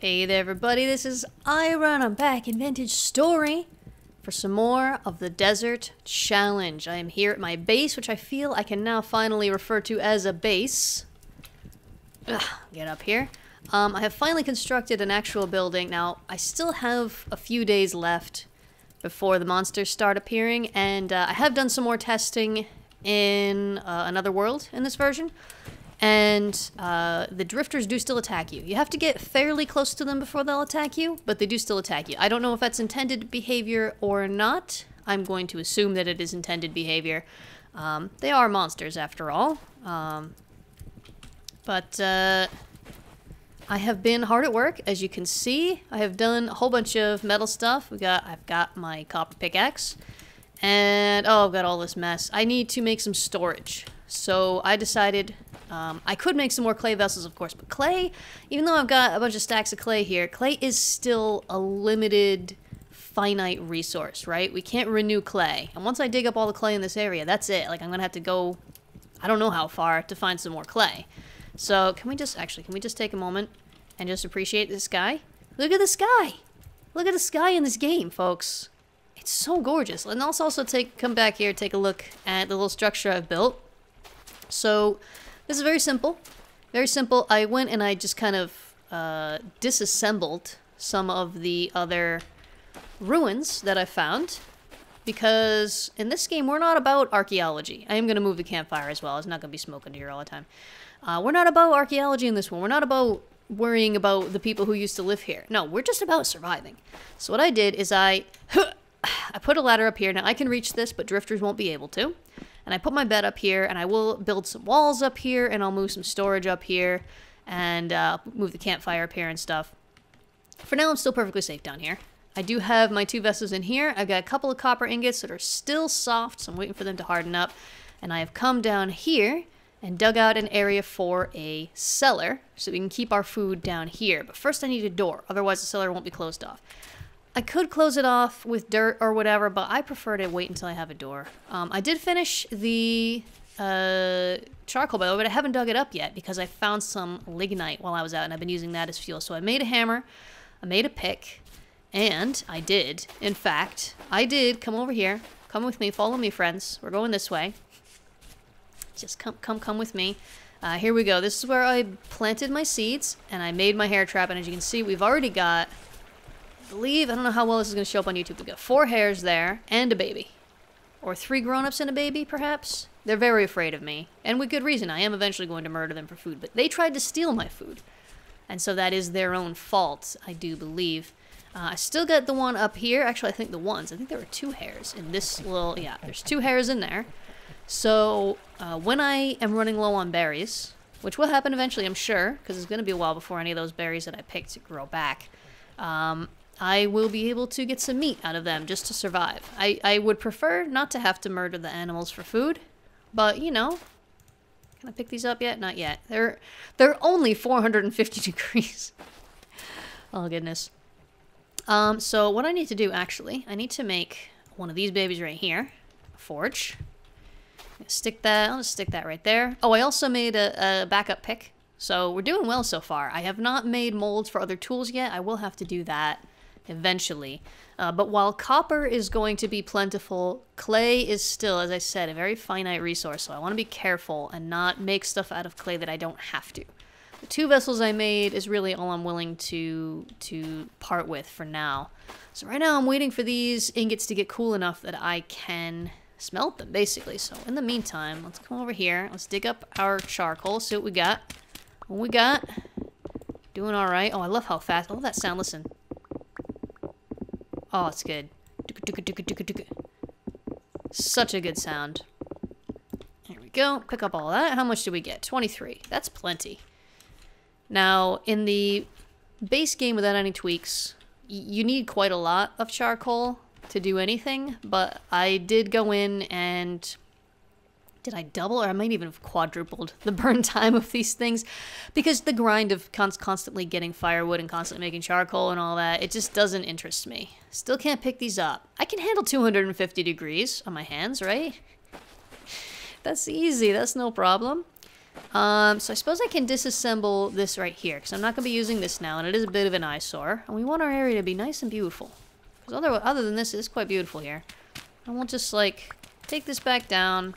Hey there everybody, this is Aira. I'm back in Vintage Story for some more of the Desert Challenge. I am here at my base, which I feel I can now finally refer to as a base. Ugh, get up here. Um, I have finally constructed an actual building. Now, I still have a few days left before the monsters start appearing, and uh, I have done some more testing in uh, another world in this version and uh, the drifters do still attack you. You have to get fairly close to them before they'll attack you, but they do still attack you. I don't know if that's intended behavior or not. I'm going to assume that it is intended behavior. Um, they are monsters after all. Um, but uh, I have been hard at work, as you can see. I have done a whole bunch of metal stuff. We got I've got my copper pickaxe, and oh, I've got all this mess. I need to make some storage. So I decided um, I could make some more clay vessels, of course, but clay, even though I've got a bunch of stacks of clay here, clay is still a limited, finite resource, right? We can't renew clay. And once I dig up all the clay in this area, that's it. Like, I'm going to have to go, I don't know how far, to find some more clay. So, can we just, actually, can we just take a moment and just appreciate the sky? Look at the sky! Look at the sky in this game, folks. It's so gorgeous. And also, also take come back here, take a look at the little structure I've built. So, this is very simple. Very simple. I went and I just kind of uh, disassembled some of the other ruins that I found. Because in this game, we're not about archaeology. I am going to move the campfire as well. It's not going to be smoking here all the time. Uh, we're not about archaeology in this one. We're not about worrying about the people who used to live here. No, we're just about surviving. So what I did is I... I put a ladder up here. Now, I can reach this, but drifters won't be able to. And I put my bed up here, and I will build some walls up here, and I'll move some storage up here, and uh, move the campfire up here and stuff. For now, I'm still perfectly safe down here. I do have my two vessels in here. I've got a couple of copper ingots that are still soft, so I'm waiting for them to harden up. And I have come down here and dug out an area for a cellar so we can keep our food down here. But first I need a door, otherwise the cellar won't be closed off. I could close it off with dirt or whatever, but I prefer to wait until I have a door. Um, I did finish the uh, charcoal, by the way, but I haven't dug it up yet because I found some lignite while I was out, and I've been using that as fuel. So I made a hammer, I made a pick, and I did, in fact, I did come over here. Come with me, follow me, friends. We're going this way. Just come, come, come with me. Uh, here we go. This is where I planted my seeds, and I made my hare trap, and as you can see, we've already got believe, I don't know how well this is going to show up on YouTube. We've got four hares there and a baby. Or three grown-ups and a baby, perhaps? They're very afraid of me. And with good reason. I am eventually going to murder them for food. But they tried to steal my food. And so that is their own fault, I do believe. Uh, I still got the one up here. Actually, I think the ones. I think there were two hares in this little... Yeah, there's two hares in there. So uh, when I am running low on berries, which will happen eventually, I'm sure, because it's going to be a while before any of those berries that I picked grow back. Um, I will be able to get some meat out of them just to survive. I, I would prefer not to have to murder the animals for food, but you know, can I pick these up yet? Not yet. They're they're only 450 degrees. oh goodness. Um, so what I need to do actually, I need to make one of these babies right here, a forge. Stick that. I'll just stick that right there. Oh, I also made a, a backup pick. So we're doing well so far. I have not made molds for other tools yet. I will have to do that eventually. Uh, but while copper is going to be plentiful, clay is still, as I said, a very finite resource. So I want to be careful and not make stuff out of clay that I don't have to. The two vessels I made is really all I'm willing to to part with for now. So right now I'm waiting for these ingots to get cool enough that I can smelt them, basically. So in the meantime, let's come over here. Let's dig up our charcoal, see what we got. What we got? Doing all right. Oh, I love how fast. Love that sound. Listen. Oh, it's good. Such a good sound. Here we go. Pick up all that. How much do we get? 23. That's plenty. Now, in the base game without any tweaks, you need quite a lot of charcoal to do anything, but I did go in and did I double or I might even have quadrupled the burn time of these things because the grind of constantly getting firewood and constantly making charcoal and all that, it just doesn't interest me. Still can't pick these up. I can handle 250 degrees on my hands, right? That's easy. That's no problem. Um, so I suppose I can disassemble this right here, because I'm not going to be using this now, and it is a bit of an eyesore. And we want our area to be nice and beautiful. Because other, other than this, it's quite beautiful here. And we'll just, like, take this back down,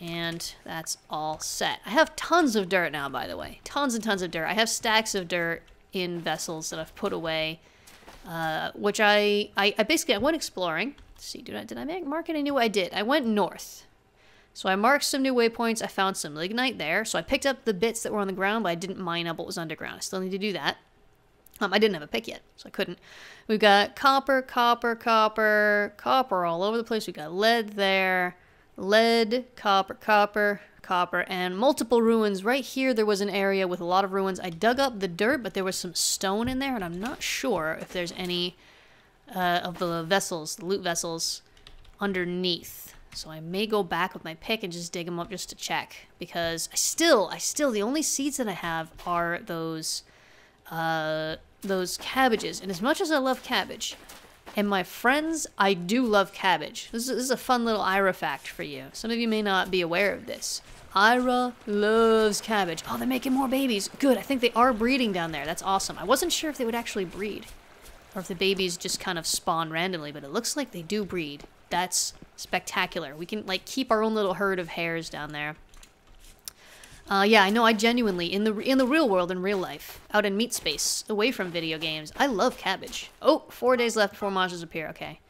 and that's all set. I have tons of dirt now, by the way. Tons and tons of dirt. I have stacks of dirt in vessels that I've put away, uh, which I, I, I basically, I went exploring. Let's see, did I, did I make, mark it new? I did. I went north. So I marked some new waypoints. I found some lignite there. So I picked up the bits that were on the ground, but I didn't mine up what was underground. I still need to do that. Um, I didn't have a pick yet, so I couldn't. We've got copper, copper, copper, copper all over the place. We've got lead there, lead, copper, copper, copper, and multiple ruins. Right here, there was an area with a lot of ruins. I dug up the dirt, but there was some stone in there, and I'm not sure if there's any uh, of the vessels, the loot vessels, underneath. So I may go back with my pick and just dig them up just to check. Because I still, I still, the only seeds that I have are those, uh, those cabbages. And as much as I love cabbage, and my friends, I do love cabbage. This is, a fun little Aira fact for you. Some of you may not be aware of this. Aira loves cabbage. Oh, they're making more babies. Good, I think they are breeding down there. That's awesome. I wasn't sure if they would actually breed. Or if the babies just kind of spawn randomly, but it looks like they do breed. That's spectacular. We can, like, keep our own little herd of hares down there. Uh, yeah, I know. I genuinely, in the in the real world, in real life, out in meat space, away from video games, I love cabbage. Oh, four days left before monsters appear. Okay.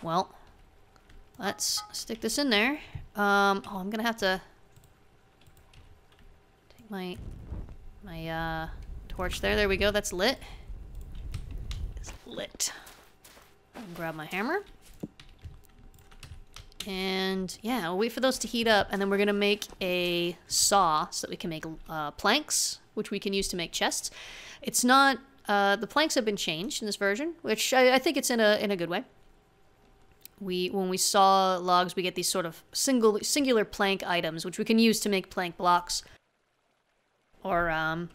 Well, let's stick this in there. Um, oh, I'm gonna have to take my my uh, torch there. There we go. That's lit. It's lit. Grab my hammer. And yeah, we'll wait for those to heat up, and then we're gonna make a saw so that we can make uh, planks, which we can use to make chests. It's not uh, the planks have been changed in this version, which I, I, think it's in a in a good way. We when we saw logs, we get these sort of single singular plank items, which we can use to make plank blocks, or um,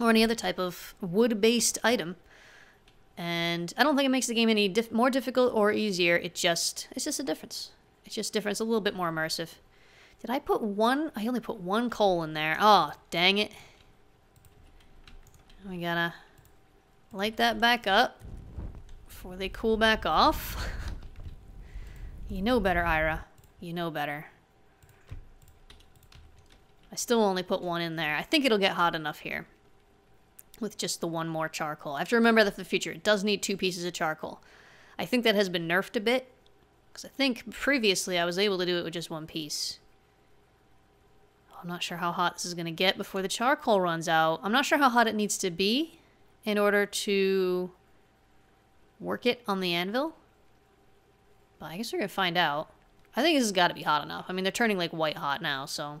or any other type of wood-based item. And I don't think it makes the game any dif more difficult or easier. It just it's just a difference. It's just different. It's a little bit more immersive. Did I put one? I only put one coal in there. Oh, dang it. We gotta light that back up before they cool back off. you know better, Aira. You know better. I still only put one in there. I think it'll get hot enough here with just the one more charcoal. I have to remember that for the future, it does need two pieces of charcoal. I think that has been nerfed a bit because I think previously I was able to do it with just one piece. I'm not sure how hot this is going to get before the charcoal runs out. I'm not sure how hot it needs to be in order to work it on the anvil. But I guess we're going to find out. I think this has got to be hot enough. I mean, they're turning like white hot now, so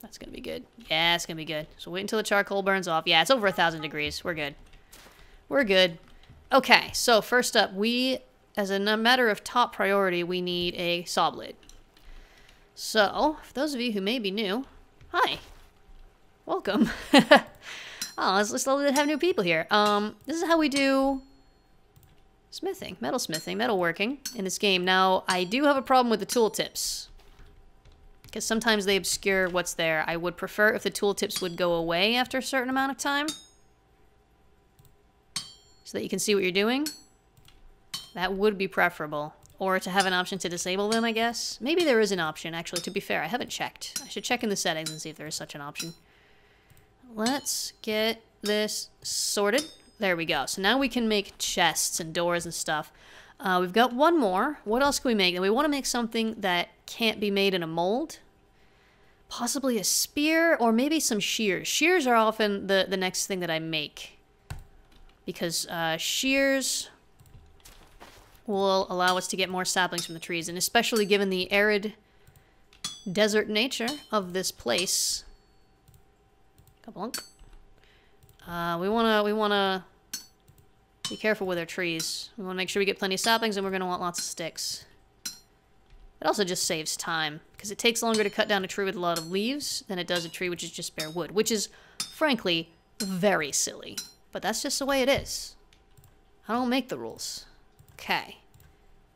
that's going to be good. Yeah, it's going to be good. So wait until the charcoal burns off. Yeah, it's over a thousand degrees. We're good. We're good. Okay, so first up, we as a matter of top priority, we need a saw blade. So, for those of you who may be new, hi. Welcome. oh, let's, let's have new people here. Um, this is how we do smithing, metal smithing, metal working in this game. Now, I do have a problem with the tooltips. Because sometimes they obscure what's there. I would prefer if the tooltips would go away after a certain amount of time. So that you can see what you're doing. That would be preferable. Or to have an option to disable them, I guess. Maybe there is an option, actually, to be fair. I haven't checked. I should check in the settings and see if there is such an option. Let's get this sorted. There we go. So now we can make chests and doors and stuff. Uh, we've got one more. What else can we make? And we want to make something that can't be made in a mold. Possibly a spear or maybe some shears. Shears are often the, the next thing that I make. Because uh, shears will allow us to get more saplings from the trees, and especially given the arid desert nature of this place. Kablunk. Uh, we wanna we wanna be careful with our trees. We wanna make sure we get plenty of saplings, and we're gonna want lots of sticks. It also just saves time, because it takes longer to cut down a tree with a lot of leaves than it does a tree which is just bare wood, which is, frankly, very silly. But that's just the way it is. I don't make the rules. Okay.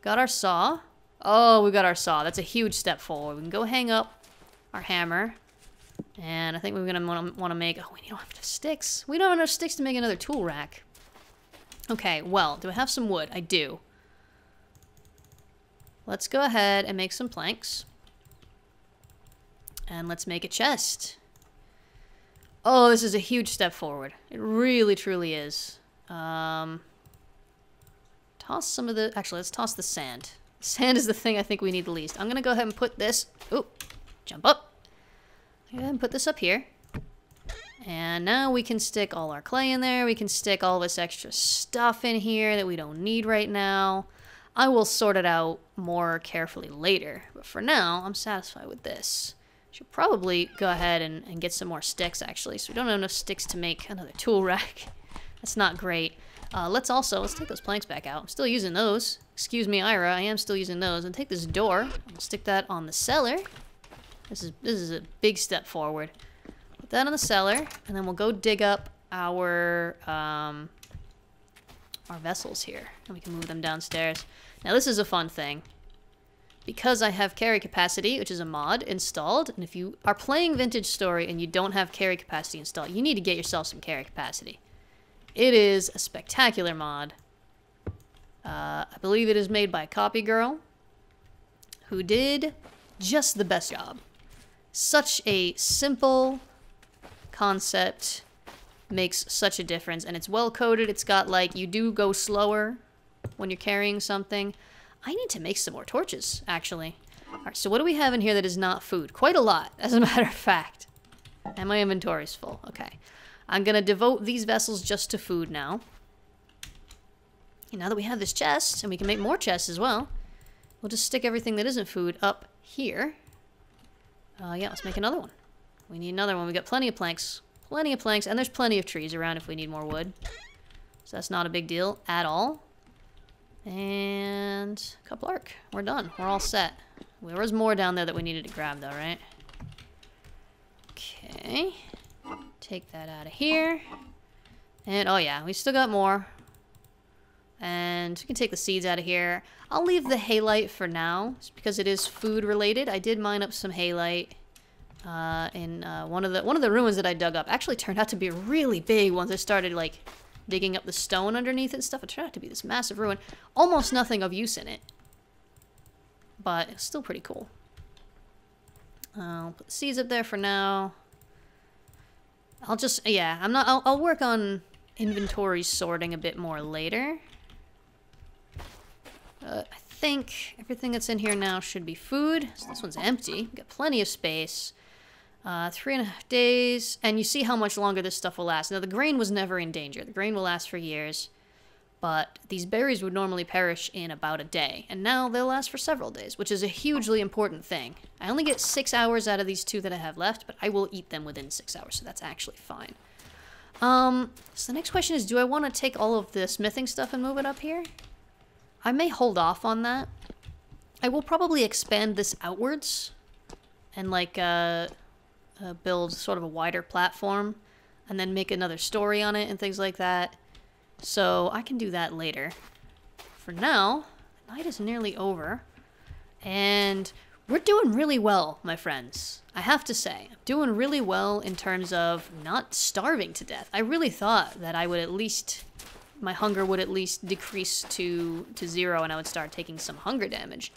Got our saw. Oh, we got our saw. That's a huge step forward. We can go hang up our hammer. And I think we're gonna wanna, wanna make, oh, we don't have enough sticks. We don't have enough sticks to make another tool rack. Okay, well, do I have some wood? I do. Let's go ahead and make some planks. And let's make a chest. Oh, this is a huge step forward. It really, truly is. Um, toss some of the... Actually, let's toss the sand. Sand is the thing I think we need the least. I'm going to go ahead and put this... Oh, jump up. Go ahead and put this up here. And now we can stick all our clay in there. We can stick all this extra stuff in here that we don't need right now. I will sort it out more carefully later. But for now, I'm satisfied with this. Should probably go ahead and, and get some more sticks, actually. So we don't have enough sticks to make another tool rack. That's not great. Uh, let's also, let's take those planks back out. I'm still using those. Excuse me, Aira, I am still using those. And take this door, stick that on the cellar. This is, this is a big step forward. Put that on the cellar, and then we'll go dig up our, um, our vessels here. And we can move them downstairs. Now this is a fun thing because I have carry capacity, which is a mod, installed, and if you are playing Vintage Story and you don't have carry capacity installed, you need to get yourself some carry capacity. It is a spectacular mod. Uh, I believe it is made by copygirl, who did just the best job. Such a simple concept makes such a difference, and it's well coded. It's got like, you do go slower when you're carrying something. I need to make some more torches, actually. Alright, so what do we have in here that is not food? Quite a lot, as a matter of fact. And my inventory's full. Okay. I'm gonna devote these vessels just to food now. And now that we have this chest, and we can make more chests as well, we'll just stick everything that isn't food up here. Uh, yeah, let's make another one. We need another one. We've got plenty of planks. Plenty of planks, and there's plenty of trees around if we need more wood. So that's not a big deal at all. And couple arc. We're done. We're all set. There was more down there that we needed to grab though, right? Okay. Take that out of here. And oh yeah, we still got more. And we can take the seeds out of here. I'll leave the halite for now, because it is food related. I did mine up some halite uh, in uh, one of the one of the ruins that I dug up. Actually turned out to be really big once I started like digging up the stone underneath and stuff. It turned out to be this massive ruin. Almost nothing of use in it. But it's still pretty cool. I'll put the seeds up there for now. I'll just, yeah, I'm not, I'll, I'll work on inventory sorting a bit more later. Uh, I think everything that's in here now should be food. So this one's empty. We've got plenty of space. Uh, three and a half days, and you see how much longer this stuff will last. Now, the grain was never in danger. The grain will last for years, but these berries would normally perish in about a day, and now they'll last for several days, which is a hugely important thing. I only get six hours out of these two that I have left, but I will eat them within six hours, so that's actually fine. Um, so the next question is, do I want to take all of the smithing stuff and move it up here? I may hold off on that. I will probably expand this outwards and like, uh, uh, build sort of a wider platform and then make another story on it and things like that. So I can do that later. For now, night is nearly over. And we're doing really well, my friends. I have to say, I'm doing really well in terms of not starving to death. I really thought that I would at least, my hunger would at least decrease to, to zero and I would start taking some hunger damage.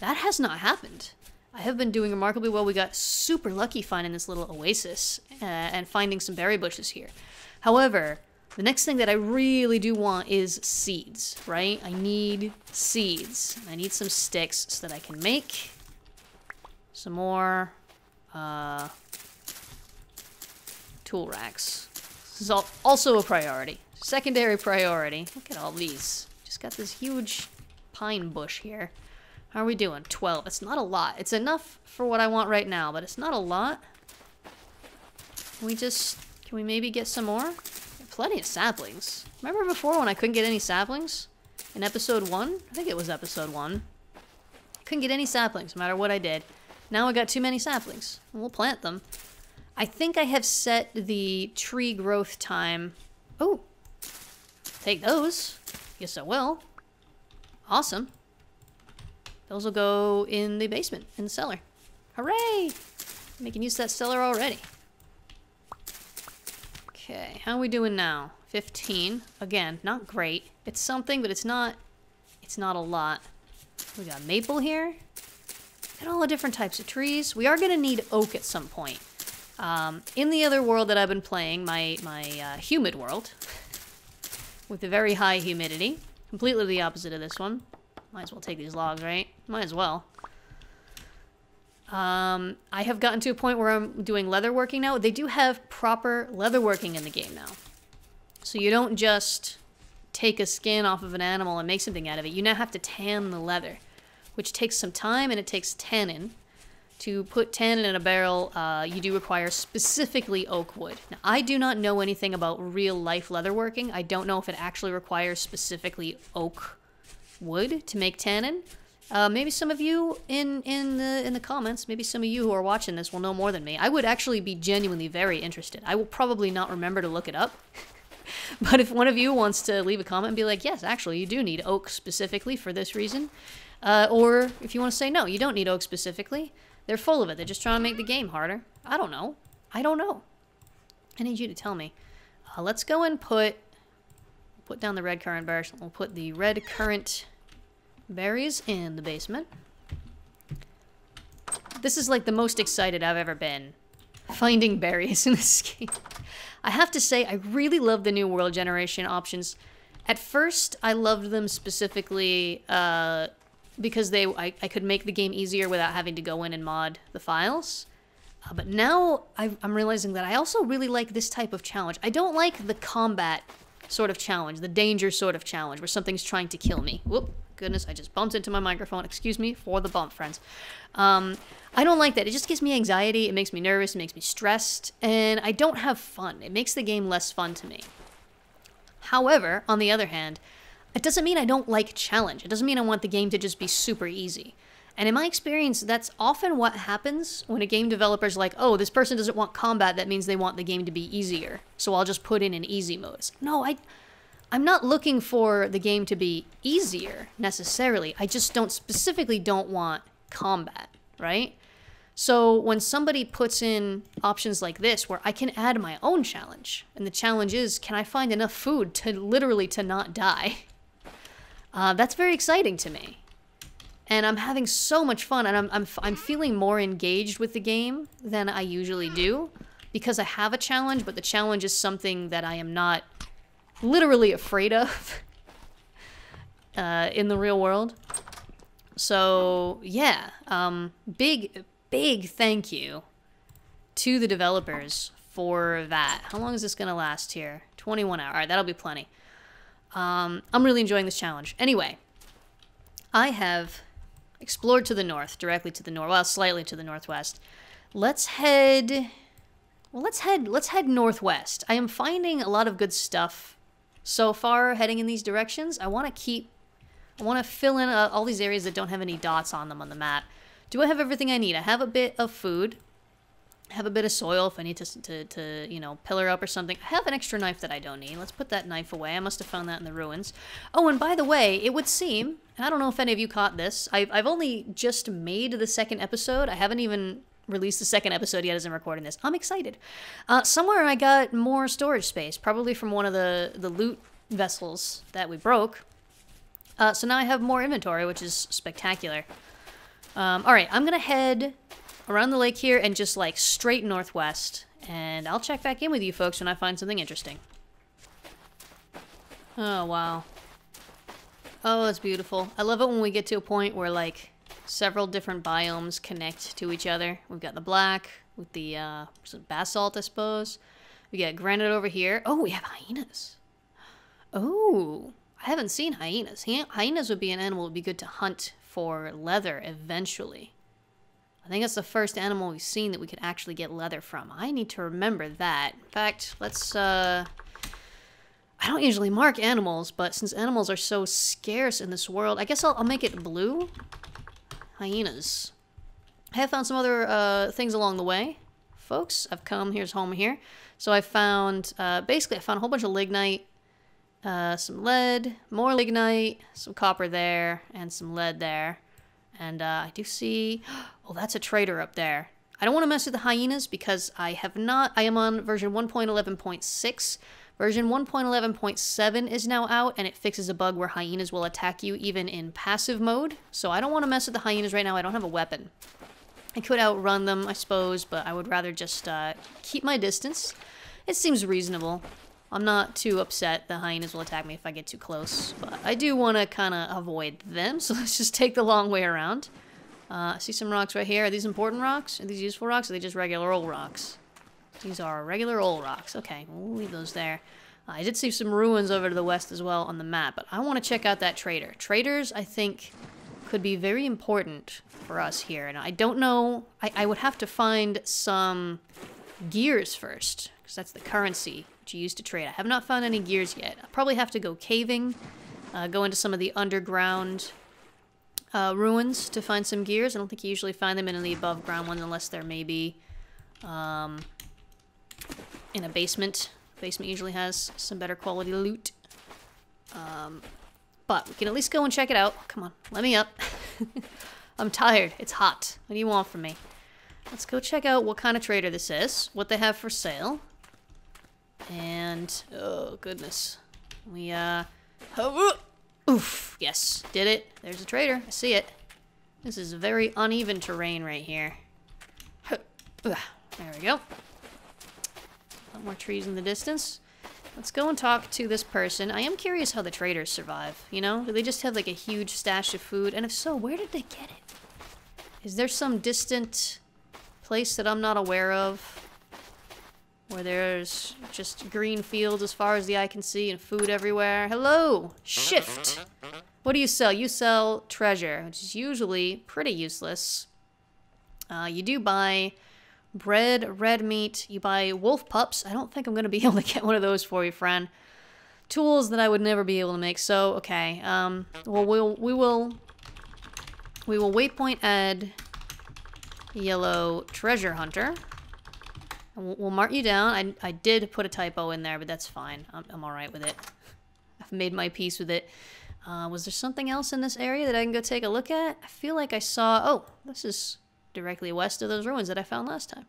That has not happened. I have been doing remarkably well. We got super lucky finding this little oasis uh, and finding some berry bushes here. However, the next thing that I really do want is seeds, right? I need seeds. I need some sticks so that I can make some more uh, tool racks. This is also a priority. Secondary priority. Look at all these. Just got this huge pine bush here. How are we doing? 12. It's not a lot. It's enough for what I want right now, but it's not a lot. Can we just... Can we maybe get some more? Plenty of saplings. Remember before when I couldn't get any saplings? In episode 1? I think it was episode 1. Couldn't get any saplings, no matter what I did. Now I got too many saplings. We'll plant them. I think I have set the tree growth time... Oh! Take those. Yes, I will. Awesome. Those will go in the basement, in the cellar. Hooray! Making use of that cellar already. Okay, how are we doing now? 15. Again, not great. It's something, but it's not it's not a lot. We got maple here. And all the different types of trees. We are going to need oak at some point. Um, in the other world that I've been playing, my, my uh, humid world, with the very high humidity, completely the opposite of this one. Might as well take these logs, right? Might as well. Um, I have gotten to a point where I'm doing leather working now. They do have proper leather working in the game now. So you don't just take a skin off of an animal and make something out of it. You now have to tan the leather, which takes some time and it takes tannin. To put tannin in a barrel, uh, you do require specifically oak wood. Now, I do not know anything about real life leather working. I don't know if it actually requires specifically oak wood to make tannin. Uh, maybe some of you in in the in the comments, maybe some of you who are watching this will know more than me. I would actually be genuinely very interested. I will probably not remember to look it up. but if one of you wants to leave a comment and be like, yes, actually, you do need oak specifically for this reason, uh, or if you want to say, no, you don't need oak specifically, they're full of it. They're just trying to make the game harder. I don't know. I don't know. I need you to tell me. Uh, let's go and put put down the red currant berries. We'll put the red currant berries in the basement. This is like the most excited I've ever been finding berries in this game. I have to say, I really love the new world generation options. At first, I loved them specifically uh, because they I, I could make the game easier without having to go in and mod the files. Uh, but now I, I'm realizing that I also really like this type of challenge. I don't like the combat sort of challenge, the danger sort of challenge, where something's trying to kill me. Whoop, goodness, I just bumped into my microphone. Excuse me for the bump, friends. Um, I don't like that. It just gives me anxiety. It makes me nervous. It makes me stressed. And I don't have fun. It makes the game less fun to me. However, on the other hand, it doesn't mean I don't like challenge. It doesn't mean I want the game to just be super easy. And in my experience, that's often what happens when a game developer's like, oh, this person doesn't want combat, that means they want the game to be easier. So I'll just put in an easy mode. No, I I'm not looking for the game to be easier necessarily. I just don't specifically don't want combat, right? So when somebody puts in options like this where I can add my own challenge, and the challenge is can I find enough food to literally to not die? Uh, that's very exciting to me. And I'm having so much fun and I'm, I'm, I'm feeling more engaged with the game than I usually do because I have a challenge, but the challenge is something that I am not literally afraid of uh, in the real world. So yeah, um, big big thank you to the developers for that. How long is this gonna last here? 21 hours. All right, that'll be plenty. Um, I'm really enjoying this challenge. Anyway, I have explored to the north, directly to the north, well, slightly to the northwest. Let's head. Well, let's head. Let's head northwest. I am finding a lot of good stuff so far heading in these directions. I want to keep, I want to fill in uh, all these areas that don't have any dots on them on the map. Do I have everything I need? I have a bit of food. I have a bit of soil if I need to, to, to, you know, pillar up or something. I have an extra knife that I don't need. Let's put that knife away. I must have found that in the ruins. Oh, and by the way, it would seem, I don't know if any of you caught this, I've, I've only just made the second episode. I haven't even released the second episode yet as I'm recording this. I'm excited. Uh, somewhere I got more storage space, probably from one of the, the loot vessels that we broke. Uh, so now I have more inventory, which is spectacular. Um, all right, I'm going to head around the lake here and just like straight northwest. And I'll check back in with you folks when I find something interesting. Oh, wow. Oh, it's beautiful. I love it when we get to a point where like several different biomes connect to each other. We've got the black with the uh, basalt, I suppose. We got granite over here. Oh, we have hyenas. Oh, I haven't seen hyenas. Hyenas would be an animal would be good to hunt for leather eventually. I think that's the first animal we've seen that we could actually get leather from. I need to remember that. In fact, let's, uh... I don't usually mark animals, but since animals are so scarce in this world, I guess I'll, I'll make it blue hyenas. I have found some other uh, things along the way. Folks, I've come, here's home here. So I found, uh, basically I found a whole bunch of lignite, uh, some lead, more lignite, some copper there, and some lead there. And uh, I do see, oh, that's a trader up there. I don't want to mess with the hyenas because I have not. I am on version 1.11.6. Version 1.11.7 is now out and it fixes a bug where hyenas will attack you even in passive mode. So I don't want to mess with the hyenas right now. I don't have a weapon. I could outrun them, I suppose, but I would rather just uh, keep my distance. It seems reasonable. I'm not too upset the hyenas will attack me if I get too close, but I do want to kind of avoid them, so let's just take the long way around. Uh, I see some rocks right here. Are these important rocks? Are these useful rocks? Or are they just regular old rocks? These are regular old rocks. Okay, we'll leave those there. Uh, I did see some ruins over to the west as well on the map, but I want to check out that trader. Traders, I think, could be very important for us here. And I don't know... I, I would have to find some gears first, because that's the currency that you use to trade. I have not found any gears yet. I'll probably have to go caving, uh, go into some of the underground uh, ruins to find some gears. I don't think you usually find them in the above ground ones unless they're maybe um, in a basement. Basement usually has some better quality loot. Um, but we can at least go and check it out. Come on, let me up. I'm tired. It's hot. What do you want from me? Let's go check out what kind of trader this is, what they have for sale. And, oh goodness. We, uh, oh, oof, yes, did it. There's a trader. I see it. This is very uneven terrain right here. There we go. Lot more trees in the distance. Let's go and talk to this person. I am curious how the traders survive, you know? Do they just have like a huge stash of food? And if so, where did they get it? Is there some distant place that I'm not aware of? Where there's just green fields as far as the eye can see and food everywhere. Hello! Shift! What do you sell? You sell treasure, which is usually pretty useless. Uh, you do buy bread, red meat. You buy wolf pups. I don't think I'm going to be able to get one of those for you, friend. Tools that I would never be able to make. So, okay. Um, well, we'll, we will... We will waypoint add yellow treasure hunter. We'll, mark you down. I, I did put a typo in there, but that's fine. I'm, I'm alright with it. I've made my peace with it. Uh, was there something else in this area that I can go take a look at? I feel like I saw... Oh, this is directly west of those ruins that I found last time.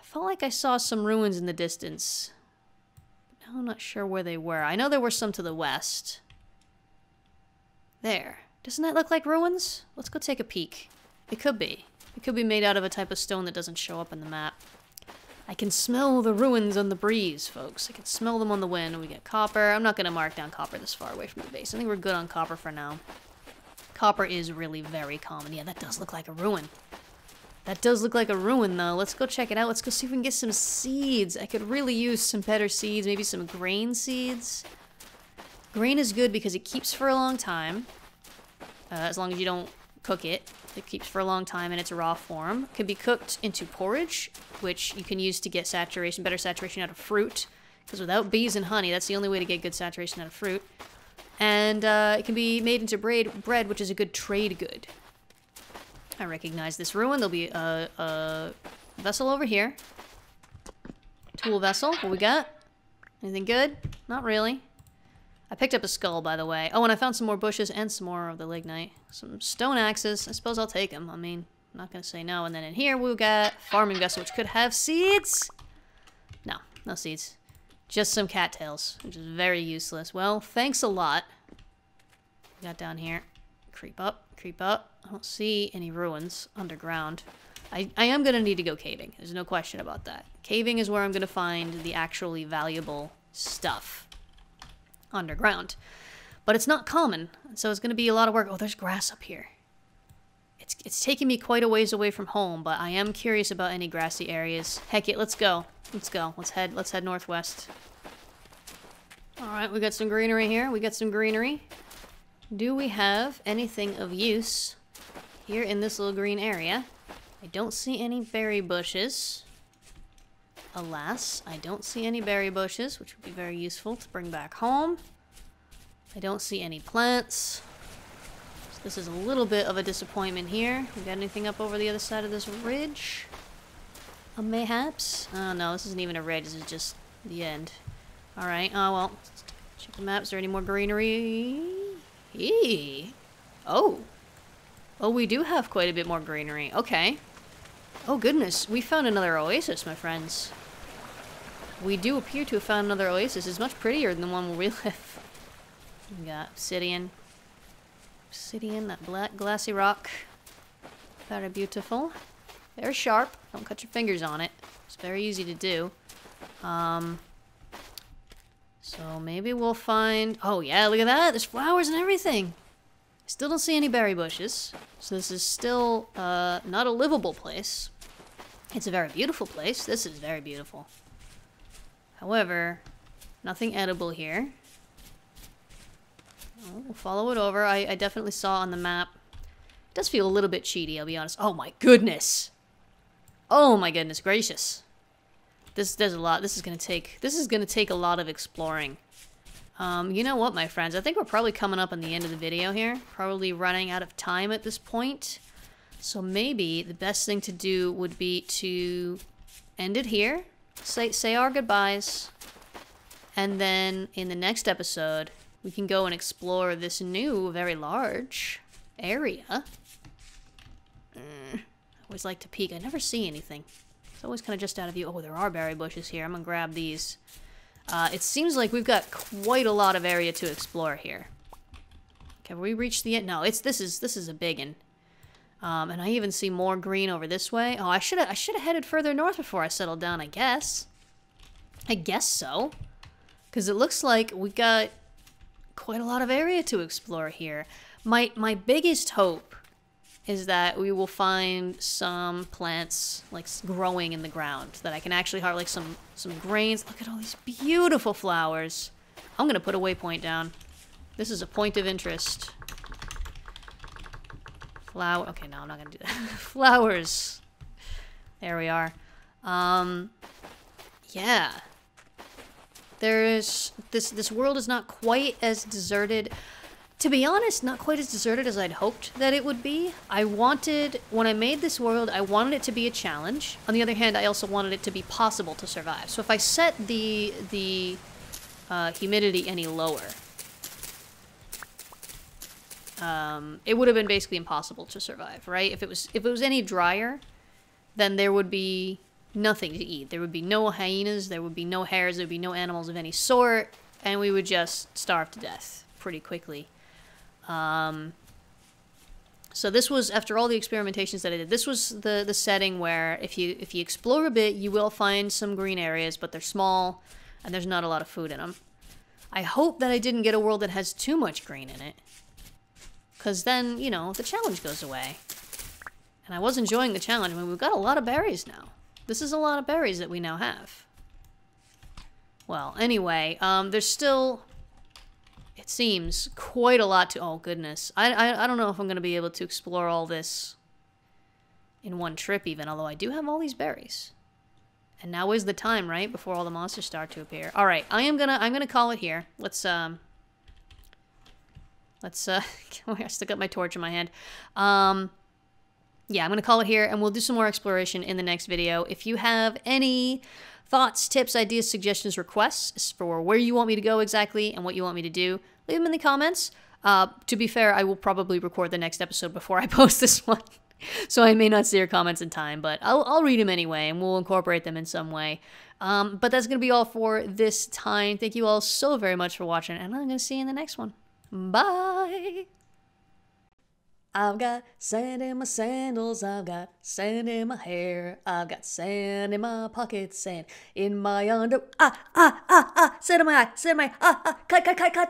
I felt like I saw some ruins in the distance. But now I'm not sure where they were. I know there were some to the west. There. Doesn't that look like ruins? Let's go take a peek. It could be. It could be made out of a type of stone that doesn't show up in the map. I can smell the ruins on the breeze, folks. I can smell them on the wind. We get copper. I'm not going to mark down copper this far away from the base. I think we're good on copper for now. Copper is really very common. Yeah, that does look like a ruin. That does look like a ruin, though. Let's go check it out. Let's go see if we can get some seeds. I could really use some better seeds. Maybe some grain seeds. Grain is good because it keeps for a long time. Uh, as long as you don't cook it. It keeps for a long time in its raw form. It can be cooked into porridge, which you can use to get saturation, better saturation out of fruit. Because without bees and honey, that's the only way to get good saturation out of fruit. And uh, it can be made into bread, bread, which is a good trade good. I recognize this ruin. There'll be a, a vessel over here. Tool vessel. What we got? Anything good? Not really. I picked up a skull, by the way. Oh, and I found some more bushes and some more of the lignite. Some stone axes. I suppose I'll take them. I mean, I'm not going to say no. And then in here, we've got farming vessel, which could have seeds. No, no seeds. Just some cattails, which is very useless. Well, thanks a lot. We got down here. Creep up, creep up. I don't see any ruins underground. I, I am going to need to go caving. There's no question about that. Caving is where I'm going to find the actually valuable stuff underground. But it's not common, so it's going to be a lot of work. Oh, there's grass up here. It's, it's taking me quite a ways away from home, but I am curious about any grassy areas. Heck it, let's go. Let's go. Let's head, let's head northwest. All right, we got some greenery here. We got some greenery. Do we have anything of use here in this little green area. I don't see any berry bushes. Alas, I don't see any berry bushes, which would be very useful to bring back home. I don't see any plants. So this is a little bit of a disappointment here. We got anything up over the other side of this ridge? Uh, mayhaps? Oh no, this isn't even a ridge, this is just the end. Alright, oh well. Check the map, is there any more greenery? Eee. Oh, Oh, we do have quite a bit more greenery. Okay. Oh goodness, we found another oasis, my friends. We do appear to have found another oasis. It's much prettier than the one where we live. We got obsidian. Obsidian, that black glassy rock. Very beautiful. Very sharp. Don't cut your fingers on it. It's very easy to do. Um, so maybe we'll find... Oh yeah, look at that. There's flowers and everything. Still don't see any berry bushes. So this is still uh, not a livable place. It's a very beautiful place. This is very beautiful. However, nothing edible here. Oh, we'll follow it over. I, I definitely saw on the map. It does feel a little bit cheaty, I'll be honest. Oh my goodness! Oh my goodness gracious. This there's a lot. This is gonna take this is gonna take a lot of exploring. Um, you know what, my friends? I think we're probably coming up on the end of the video here. Probably running out of time at this point. So maybe the best thing to do would be to end it here. Say, say our goodbyes. And then in the next episode, we can go and explore this new, very large area. Mm, I always like to peek. I never see anything. It's always kind of just out of view. Oh, there are berry bushes here. I'm going to grab these. Uh, it seems like we've got quite a lot of area to explore here. Okay, we reached the end? No, it's this is this is a big one. Um, and I even see more green over this way. Oh, I should have I should have headed further north before I settled down. I guess. I guess so, because it looks like we got quite a lot of area to explore here. My my biggest hope is that we will find some plants like growing in the ground that I can actually harvest like some some grains. Look at all these beautiful flowers. I'm gonna put a waypoint down. This is a point of interest. Flower. Okay, no, I'm not gonna do that. Flowers. There we are. Um, yeah. There's this. This world is not quite as deserted to be honest, not quite as deserted as I'd hoped that it would be. I wanted, when I made this world, I wanted it to be a challenge. On the other hand, I also wanted it to be possible to survive. So if I set the, the uh, humidity any lower, um, it would have been basically impossible to survive, right? If it was, if it was any drier, then there would be nothing to eat. There would be no hyenas, there would be no hares, there would be no animals of any sort, and we would just starve to death pretty quickly. Um, so this was after all the experimentations that I did. This was the the setting where if you if you explore a bit, you will find some green areas, but they're small and there's not a lot of food in them. I hope that I didn't get a world that has too much green in it. Cuz then, you know, the challenge goes away. And I was enjoying the challenge. I mean, we've got a lot of berries now. This is a lot of berries that we now have. Well, anyway, um, there's still seems quite a lot to. Oh goodness, I I, I don't know if I'm gonna be able to explore all this in one trip, even. Although I do have all these berries, and now is the time, right, before all the monsters start to appear. All right, I am gonna I'm gonna call it here. Let's um. Let's uh. I still got my torch in my hand. Um. Yeah, I'm gonna call it here, and we'll do some more exploration in the next video. If you have any thoughts, tips, ideas, suggestions, requests for where you want me to go exactly and what you want me to do, leave them in the comments. Uh, to be fair, I will probably record the next episode before I post this one. so I may not see your comments in time, but I'll, I'll read them anyway and we'll incorporate them in some way. Um, but that's going to be all for this time. Thank you all so very much for watching, and I'm going to see you in the next one. Bye! I've got sand in my sandals, I've got sand in my hair, I've got sand in my pockets, sand in my under. Ah, ah, ah, ah, sand in my eye, sand in my, ah, ah, cut, cut, cut, cut.